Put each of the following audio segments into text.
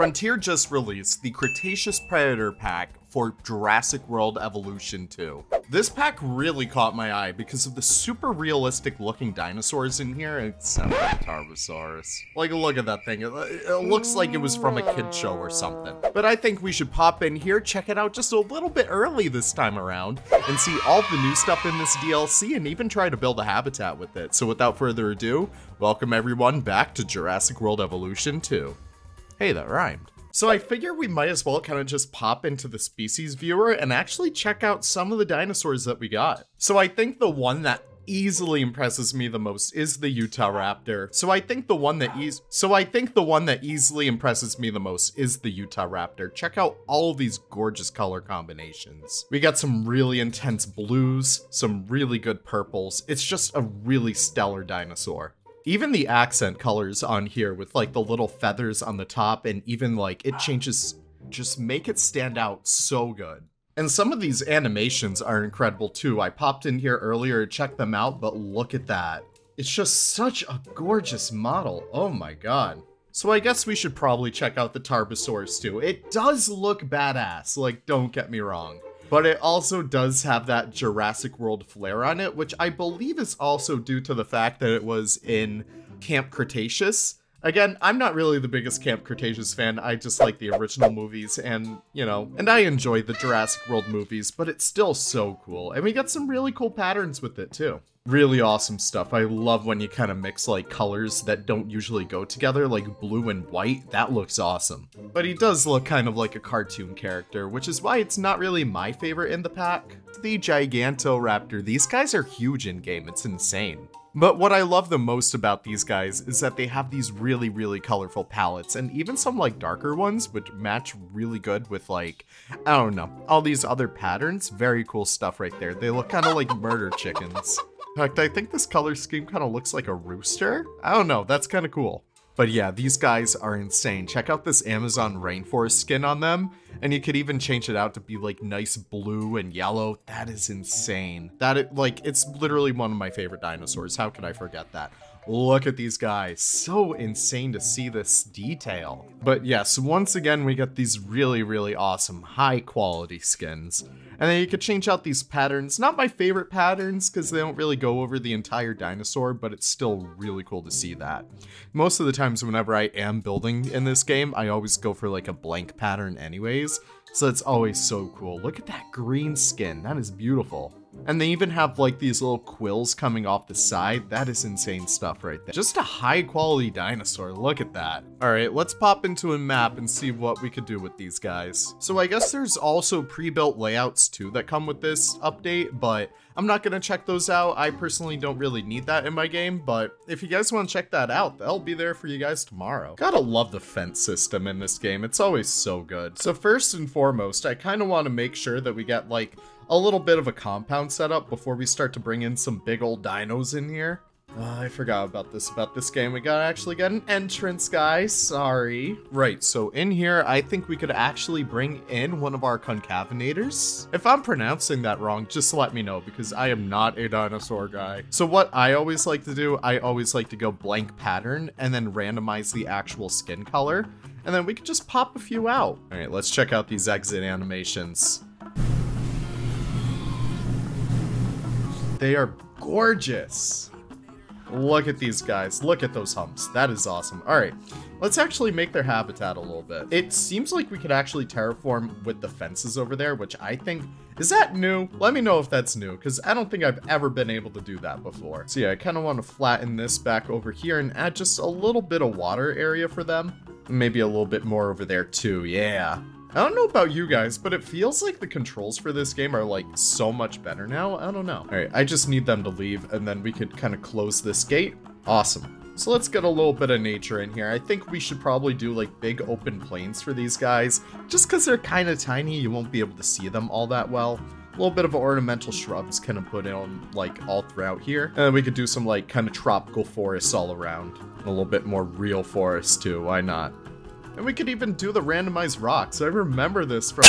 Frontier just released the Cretaceous Predator pack for Jurassic World Evolution 2. This pack really caught my eye because of the super realistic looking dinosaurs in here, except for Tarbosaurus. Like, look at that thing. It, it looks like it was from a kid show or something. But I think we should pop in here, check it out just a little bit early this time around, and see all the new stuff in this DLC and even try to build a habitat with it. So without further ado, welcome everyone back to Jurassic World Evolution 2. Hey, that rhymed. So I figure we might as well kind of just pop into the species viewer and actually check out some of the dinosaurs that we got. So I think the one that easily impresses me the most is the Utahraptor. So I think the one that eas so I think the one that easily impresses me the most is the Utahraptor. Check out all these gorgeous color combinations. We got some really intense blues, some really good purples. It's just a really stellar dinosaur. Even the accent colors on here with like the little feathers on the top and even like it changes, just make it stand out so good. And some of these animations are incredible too. I popped in here earlier to check them out, but look at that. It's just such a gorgeous model. Oh my god. So I guess we should probably check out the Tarbosaurus too. It does look badass, like don't get me wrong. But it also does have that Jurassic World flair on it, which I believe is also due to the fact that it was in Camp Cretaceous. Again, I'm not really the biggest Camp Cretaceous fan, I just like the original movies and, you know, and I enjoy the Jurassic World movies, but it's still so cool. And we got some really cool patterns with it too really awesome stuff. I love when you kind of mix like colors that don't usually go together, like blue and white. That looks awesome. But he does look kind of like a cartoon character, which is why it's not really my favorite in the pack. The Gigantoraptor, these guys are huge in game, it's insane. But what I love the most about these guys is that they have these really, really colorful palettes, and even some like darker ones would match really good with like, I don't know, all these other patterns. Very cool stuff right there. They look kind of like murder chickens. In fact, I think this color scheme kind of looks like a rooster. I don't know, that's kind of cool. But yeah, these guys are insane. Check out this Amazon rainforest skin on them. And you could even change it out to be like nice blue and yellow. That is insane. That it like it's literally one of my favorite dinosaurs. How could I forget that? Look at these guys. So insane to see this detail. But yes, once again, we get these really, really awesome high quality skins. And then you could change out these patterns. Not my favorite patterns because they don't really go over the entire dinosaur, but it's still really cool to see that. Most of the times whenever I am building in this game, I always go for like a blank pattern anyways. So it's always so cool. Look at that green skin. That is beautiful. And they even have like these little quills coming off the side. That is insane stuff right there. Just a high quality dinosaur. Look at that. All right, let's pop into a map and see what we could do with these guys. So I guess there's also pre-built layouts too that come with this update, but I'm not to check those out. I personally don't really need that in my game, but if you guys want to check that out, they'll be there for you guys tomorrow. Gotta love the fence system in this game. It's always so good. So first and foremost, I kind of want to make sure that we get like a little bit of a compound setup before we start to bring in some big old dinos in here. Uh, I forgot about this about this game. We gotta actually get an entrance, guys. Sorry. Right, so in here, I think we could actually bring in one of our concavenators. If I'm pronouncing that wrong, just let me know because I am not a dinosaur guy. So what I always like to do, I always like to go blank pattern and then randomize the actual skin color. And then we could just pop a few out. All right, let's check out these exit animations. They are gorgeous. Look at these guys. Look at those humps. That is awesome. All right, let's actually make their habitat a little bit. It seems like we could actually terraform with the fences over there, which I think, is that new? Let me know if that's new, because I don't think I've ever been able to do that before. So yeah, I kind of want to flatten this back over here and add just a little bit of water area for them. Maybe a little bit more over there too, yeah. I don't know about you guys, but it feels like the controls for this game are like so much better now. I don't know. All right, I just need them to leave and then we could kind of close this gate. Awesome. So let's get a little bit of nature in here. I think we should probably do like big open plains for these guys. Just because they're kind of tiny, you won't be able to see them all that well. A little bit of ornamental shrubs kind of put in like all throughout here. And we could do some like kind of tropical forests all around. A little bit more real forest too, why not? And we could even do the randomized rocks. I remember this from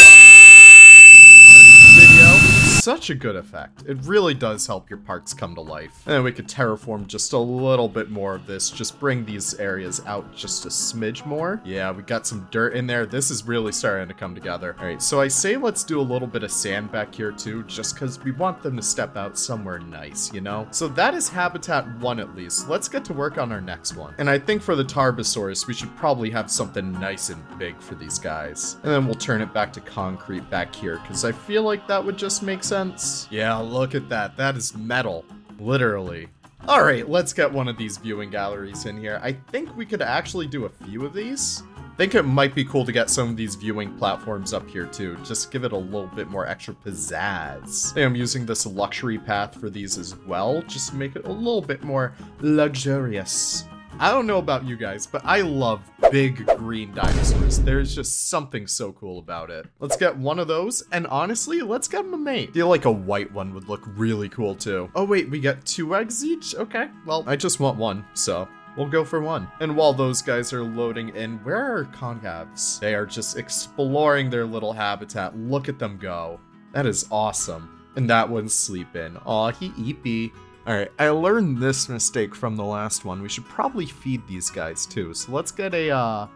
video. Such a good effect. It really does help your parks come to life. And then we could terraform just a little bit more of this, just bring these areas out just a smidge more. Yeah, we got some dirt in there. This is really starting to come together. All right, so I say let's do a little bit of sand back here too, just because we want them to step out somewhere nice, you know? So that is habitat one at least. Let's get to work on our next one. And I think for the Tarbosaurus, we should probably have something nice and big for these guys. And then we'll turn it back to concrete back here, because I feel like that would just make sense. Yeah, look at that. That is metal. Literally. Alright, let's get one of these viewing galleries in here. I think we could actually do a few of these. I think it might be cool to get some of these viewing platforms up here too. Just give it a little bit more extra pizzazz. I am using this luxury path for these as well, just to make it a little bit more luxurious. I don't know about you guys, but I love big green dinosaurs. There's just something so cool about it. Let's get one of those, and honestly, let's get them a mate. Feel like a white one would look really cool too. Oh wait, we get two eggs each? Okay, well, I just want one, so We'll go for one. And while those guys are loading in, where are concavs? They are just exploring their little habitat. Look at them go. That is awesome. And that one's sleeping. Aw, he eepy. Alright, I learned this mistake from the last one. We should probably feed these guys too. So let's get a uh,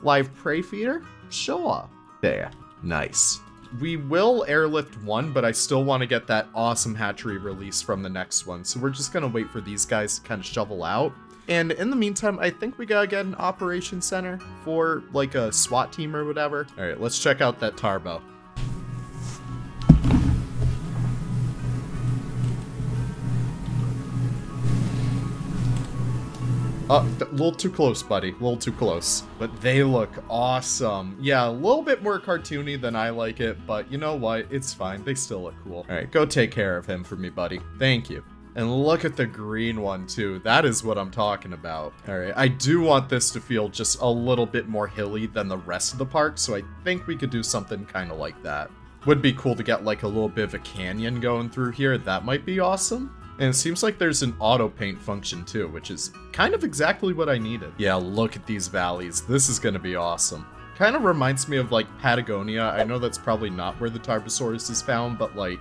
live prey feeder. Sure. There. Nice. We will airlift one, but I still want to get that awesome hatchery release from the next one. So we're just going to wait for these guys to kind of shovel out. And in the meantime, I think we gotta get an operation center for like a SWAT team or whatever. All right, let's check out that Tarbo. Uh, a little too close, buddy. A little too close. But they look awesome. Yeah, a little bit more cartoony than I like it, but you know what? It's fine. They still look cool. All right, go take care of him for me, buddy. Thank you. And look at the green one too. That is what I'm talking about. All right, I do want this to feel just a little bit more hilly than the rest of the park, so I think we could do something kind of like that. Would be cool to get like a little bit of a canyon going through here. That might be awesome. And it seems like there's an auto paint function too, which is kind of exactly what I needed. Yeah, look at these valleys. This is gonna be awesome. Kind of reminds me of like Patagonia. I know that's probably not where the Tarbosaurus is found, but like,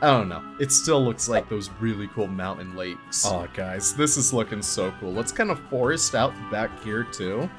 I don't know. It still looks like those really cool mountain lakes. Oh, guys, this is looking so cool. Let's kind of forest out back here too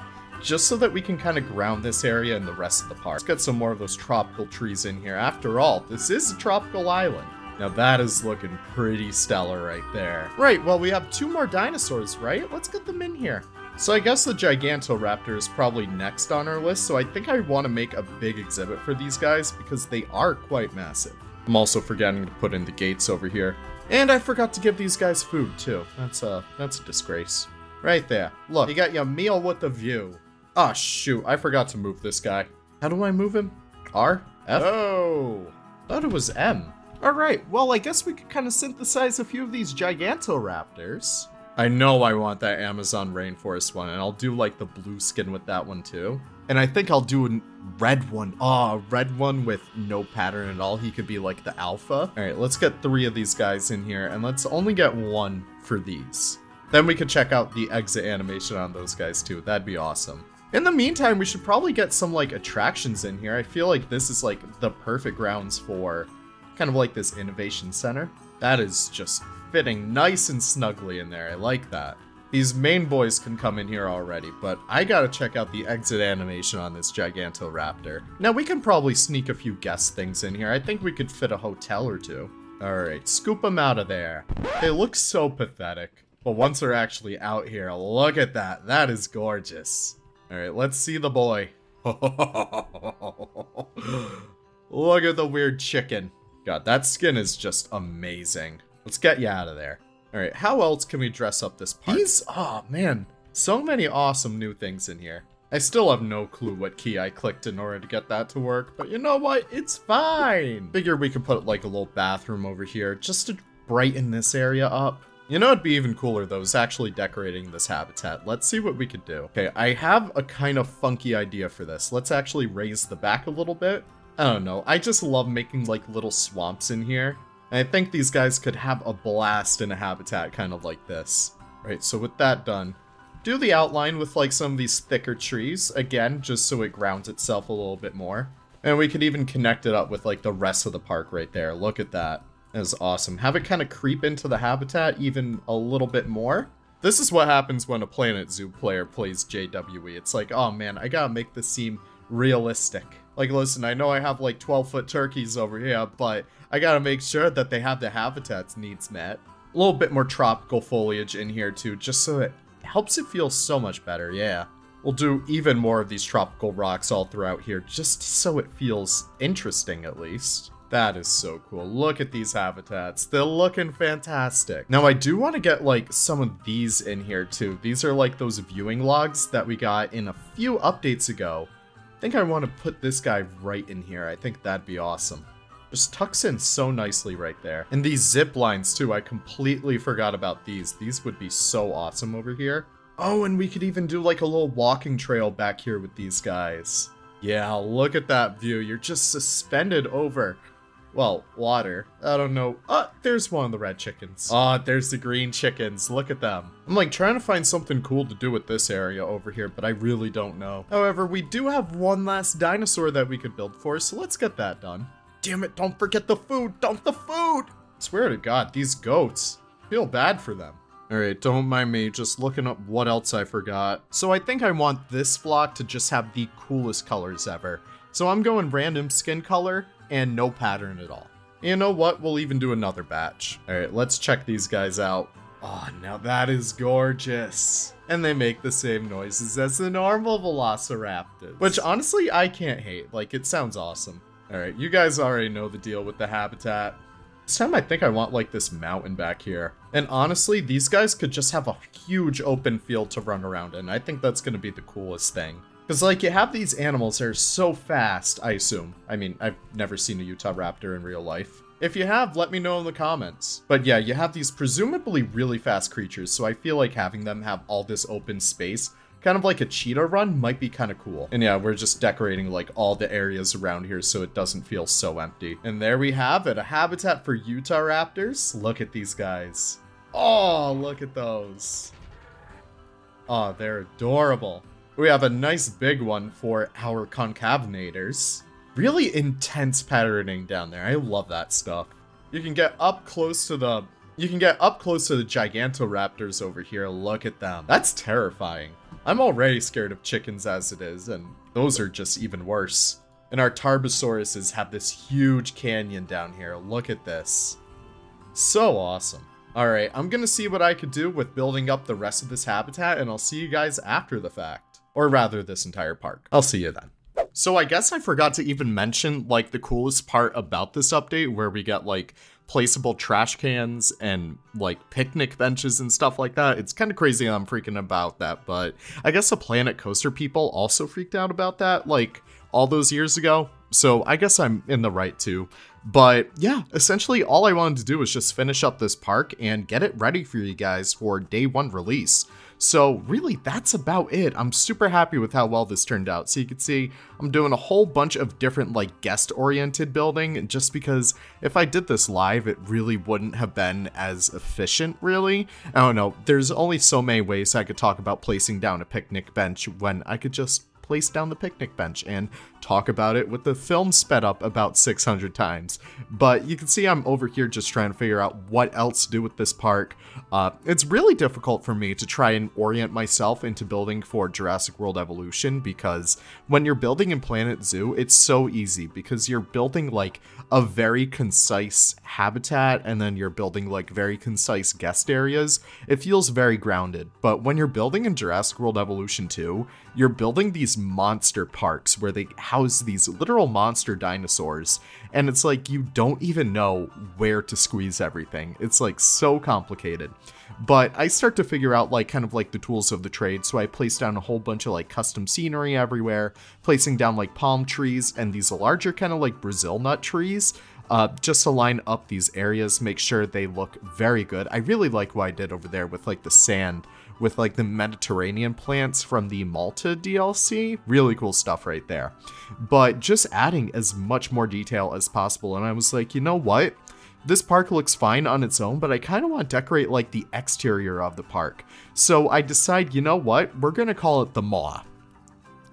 just so that we can kind of ground this area and the rest of the park. Let's get some more of those tropical trees in here. After all, this is a tropical island. Now that is looking pretty stellar right there. Right, well we have two more dinosaurs, right? Let's get them in here. So I guess the Gigantoraptor is probably next on our list, so I think I want to make a big exhibit for these guys because they are quite massive. I'm also forgetting to put in the gates over here. And I forgot to give these guys food too. That's a, that's a disgrace. Right there. Look, you got your meal with the view. Ah, oh, shoot, I forgot to move this guy. How do I move him? R? F? Oh, thought it was M. Alright, well I guess we could kind of synthesize a few of these Gigantoraptors. I know I want that Amazon rainforest one, and I'll do like the blue skin with that one too. And I think I'll do a red one. Ah, oh, red one with no pattern at all. He could be like the alpha. Alright, let's get three of these guys in here, and let's only get one for these. Then we could check out the exit animation on those guys too. That'd be awesome. In the meantime, we should probably get some like attractions in here. I feel like this is like the perfect grounds for kind of like this innovation center. That is just fitting nice and snugly in there. I like that. These main boys can come in here already, but I gotta check out the exit animation on this Gigantoraptor. Now, we can probably sneak a few guest things in here. I think we could fit a hotel or two. Alright, scoop them out of there. They look so pathetic. But once they're actually out here, look at that. That is gorgeous. Alright, let's see the boy. look at the weird chicken. God, that skin is just amazing. Let's get you out of there. All right, how else can we dress up this part? These, oh man, so many awesome new things in here. I still have no clue what key I clicked in order to get that to work, but you know what? It's fine. Figure we could put like a little bathroom over here just to brighten this area up. You know it'd be even cooler though, is actually decorating this habitat. Let's see what we could do. Okay, I have a kind of funky idea for this. Let's actually raise the back a little bit I don't know. I just love making like little swamps in here. And I think these guys could have a blast in a habitat kind of like this. Right, so with that done, do the outline with like some of these thicker trees, again, just so it grounds itself a little bit more. And we could even connect it up with like the rest of the park right there. Look at that. That is awesome. Have it kind of creep into the habitat even a little bit more. This is what happens when a Planet Zoo player plays JWE. It's like, oh man, I gotta make this seem realistic. Like, listen, I know I have like 12 foot turkeys over here, but I gotta make sure that they have the habitat's needs met. A little bit more tropical foliage in here too, just so it helps it feel so much better, yeah. We'll do even more of these tropical rocks all throughout here, just so it feels interesting at least. That is so cool. Look at these habitats. They're looking fantastic. Now, I do want to get, like, some of these in here, too. These are, like, those viewing logs that we got in a few updates ago. I think I want to put this guy right in here. I think that'd be awesome. Just tucks in so nicely right there. And these zip lines, too. I completely forgot about these. These would be so awesome over here. Oh, and we could even do, like, a little walking trail back here with these guys. Yeah, look at that view. You're just suspended over well, water. I don't know. Ah, there's one of the red chickens. Ah, there's the green chickens. Look at them. I'm like trying to find something cool to do with this area over here, but I really don't know. However, we do have one last dinosaur that we could build for, so let's get that done. Damn it, don't forget the food. Don't the food. I swear to God, these goats. Feel bad for them. Alright, don't mind me, just looking up what else I forgot. So I think I want this flock to just have the coolest colors ever. So I'm going random skin color, and no pattern at all. You know what? We'll even do another batch. All right, let's check these guys out. Oh, now that is gorgeous. And they make the same noises as the normal Velociraptors. Which honestly, I can't hate. Like, it sounds awesome. All right, you guys already know the deal with the habitat. This time I think I want like this mountain back here. And honestly, these guys could just have a huge open field to run around in. I think that's to be the coolest thing. Because, like, you have these animals that are so fast, I assume. I mean, I've never seen a Utahraptor in real life. If you have, let me know in the comments. But yeah, you have these presumably really fast creatures, so I feel like having them have all this open space, kind of like a cheetah run, might be kind of cool. And yeah, we're just decorating like all the areas around here so it doesn't feel so empty. And there we have it, a habitat for Utahraptors. Look at these guys. Oh, look at those. Oh, they're adorable. We have a nice big one for our concavenators. Really intense patterning down there. I love that stuff. You can get up close to the... You can get up close to the Gigantoraptors over here. Look at them. That's terrifying. I'm already scared of chickens as it is, and those are just even worse. And our Tarbosauruses have this huge canyon down here. Look at this. So awesome. Alright, I'm gonna see what I could do with building up the rest of this habitat, and I'll see you guys after the fact. Or rather, this entire park. I'll see you then. So I guess I forgot to even mention, like, the coolest part about this update, where we get, like, placeable trash cans and, like, picnic benches and stuff like that. It's kind of crazy I'm freaking about that, but I guess the Planet Coaster people also freaked out about that, like, all those years ago. So I guess I'm in the right too. But yeah, essentially all I wanted to do was just finish up this park and get it ready for you guys for day one release. So really, that's about it. I'm super happy with how well this turned out. So you can see I'm doing a whole bunch of different like guest-oriented building just because if I did this live, it really wouldn't have been as efficient, really. I don't know. There's only so many ways I could talk about placing down a picnic bench when I could just place down the picnic bench and talk about it with the film sped up about 600 times. But you can see I'm over here just trying to figure out what else to do with this park. Uh, it's really difficult for me to try and orient myself into building for Jurassic World Evolution because when you're building in Planet Zoo, it's so easy because you're building like a very concise habitat and then you're building like very concise guest areas. It feels very grounded. But when you're building in Jurassic World Evolution 2, you're building these monster parks where they house these literal monster dinosaurs and it's like you don't even know where to squeeze everything. It's like so complicated. But i start to figure out like kind of like the tools of the trade. So i place down a whole bunch of like custom scenery everywhere placing down like palm trees and these larger kind of like brazil nut trees uh, just to line up these areas, make sure they look very good. I really like what I did over there with like the sand with like the Mediterranean plants from the Malta DLC. Really cool stuff right there. But just adding as much more detail as possible. And I was like, you know what? This park looks fine on its own, but I kind of want to decorate like the exterior of the park. So I decide, you know what? We're going to call it the Maw.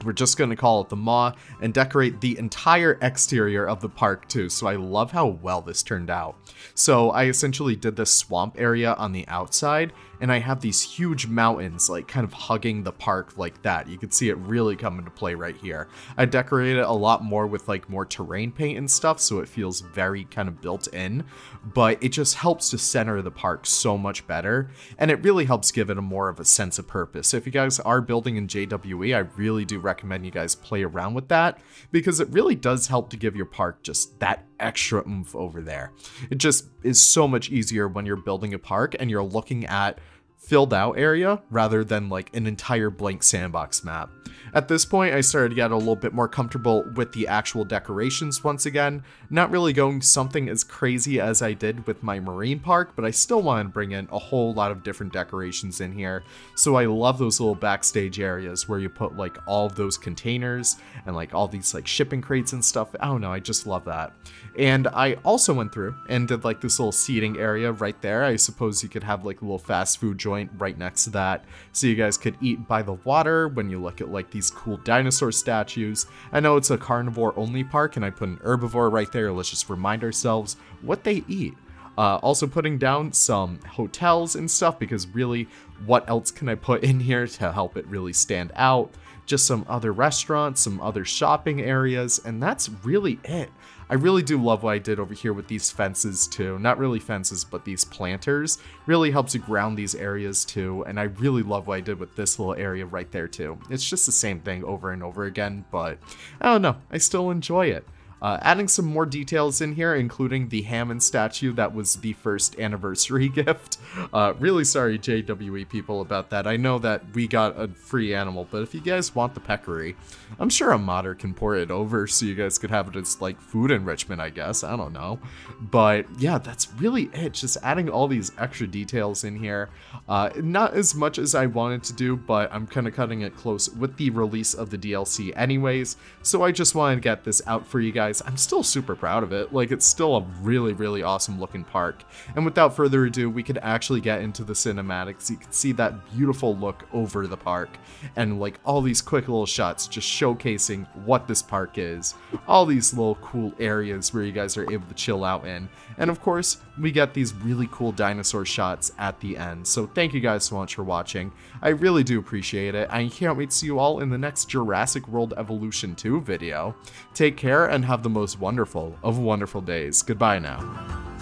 we're just going to call it the Maw and decorate the entire exterior of the park too. So I love how well this turned out. So I essentially did this swamp area on the outside and I have these huge mountains like kind of hugging the park like that. You can see it really come into play right here. I decorated it a lot more with like more terrain paint and stuff so it feels very kind of built in, but it just helps to center the park so much better and it really helps give it a more of a sense of purpose. So if you guys are building in JWE, I really do recommend you guys play around with that because it really does help to give your park just that extra oomph over there. It just is so much easier when you're building a park and you're looking at filled out area rather than like an entire blank sandbox map. At this point, I started to get a little bit more comfortable with the actual decorations once again, not really going something as crazy as I did with my marine park, but I still wanted to bring in a whole lot of different decorations in here. So I love those little backstage areas where you put like all of those containers and like all these like shipping crates and stuff. I don't know, I just love that. And I also went through and did like this little seating area right there. I suppose you could have like a little fast food joint right next to that so you guys could eat by the water when you look at like these cool dinosaur statues. I know it's a carnivore only park and I put an herbivore right there. Let's just remind ourselves what they eat. Uh, also putting down some hotels and stuff because really what else can I put in here to help it really stand out? Just some other restaurants, some other shopping areas, and that's really it. I really do love what I did over here with these fences too. Not really fences, but these planters. Really helps you ground these areas too. And I really love what I did with this little area right there too. It's just the same thing over and over again, but I don't know. I still enjoy it. Uh, adding some more details in here, including the Hammond statue that was the first anniversary gift. Uh, really sorry, JWE people, about that. I know that we got a free animal, but if you guys want the peccary, I'm sure a modder can pour it over so you guys could have it as like food enrichment, I guess. I don't know. But yeah, that's really it. Just adding all these extra details in here. Uh, not as much as I wanted to do, but I'm kind of cutting it close with the release of the DLC anyways. So I just wanted to get this out for you guys guys, I'm still super proud of it. Like, it's still a really, really awesome looking park. And without further ado, we could actually get into the cinematics. You can see that beautiful look over the park. And like all these quick little shots just showcasing what this park is. All these little cool areas where you guys are able to chill out in. And of course, we get these really cool dinosaur shots at the end. So thank you guys so much for watching. I really do appreciate it. I can't wait to see you all in the next Jurassic World Evolution 2 video. Take care and have the most wonderful of wonderful days. Goodbye now.